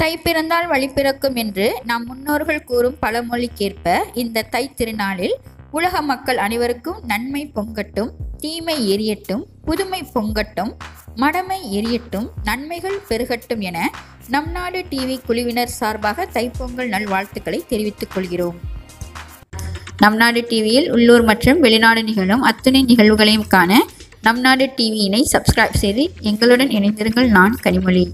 தை பிறந்தால் வழி பிறக்கும் என்று நம் முன்னோர்கள் கூறும் பழமொழிக்கேற்ப இந்த தை திருநாளில் உலக மக்கள் அனைவருக்கும் நன்மை பொங்கட்டும் தீமை எரியட்டும் புதுமை பொங்கட்டும் மடமை எரியட்டும் நன்மைகள் பெருகட்டும் என நம் நாடு டிவி குழுவினர் சார்பாக தைப்பொங்கல் நல்வாழ்த்துக்களை தெரிவித்துக் கொள்கிறோம். நம் நாடு டிவியில் உள்ளூர் மற்றும் வெளிநாடு நிகழும் அத்துணை நிகழ்வுகளையும் காண நம் நாடு டிவியினை சப்ஸ்கிரைப் செய்து எங்களுடன் இணைந்திருங்கள் நான் கனிமொழி.